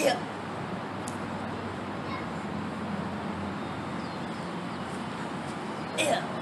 Yeah. Yeah.